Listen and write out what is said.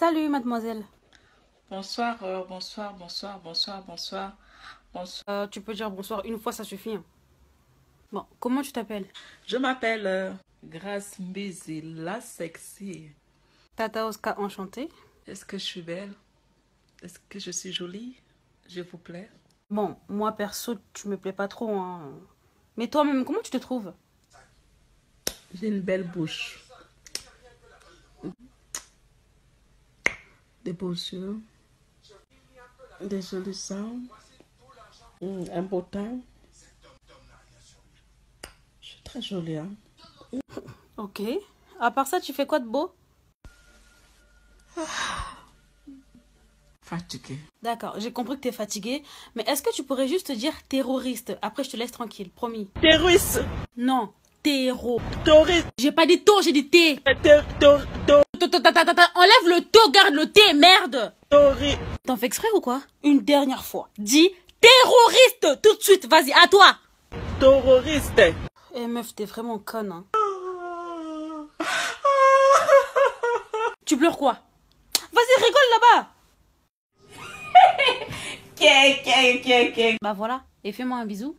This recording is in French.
Salut, mademoiselle. Bonsoir, euh, bonsoir, bonsoir, bonsoir, bonsoir, bonsoir. Euh, tu peux dire bonsoir une fois, ça suffit. hein. Bon, comment tu t'appelles? Je m'appelle euh, Grace Mbizi, la sexy. Tata Oscar, enchantée. Est-ce que je suis belle? Est-ce que je suis jolie? Je vous plais Bon, moi perso, tu me plais pas trop. Hein. Mais toi-même, comment tu te trouves? J'ai une belle bouche. Des beaux yeux. Des jolis. Mm, Un beau teint. Je suis très jolie, hein Ok. À part ça, tu fais quoi de beau? Fatiguée. D'accord, j'ai compris que t'es fatiguée. Mais est-ce que tu pourrais juste dire terroriste? Après, je te laisse tranquille, promis. Terroriste Non, terreau. Terroriste J'ai pas dit taux, j'ai dit T. ter- Enlève le taux, garde le T, merde. T'en fais exprès ou quoi? Une dernière fois. Dis terroriste tout de suite, vas-y, à toi Terroriste. Eh meuf, t'es vraiment conne, hein. Tu pleures quoi? Vas-y, rigole là-bas Bah voilà, et fais-moi un bisou.